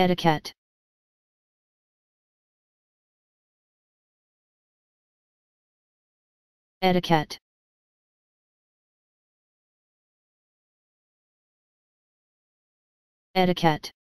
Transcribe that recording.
Etiquette. Etiquette. Etiquette.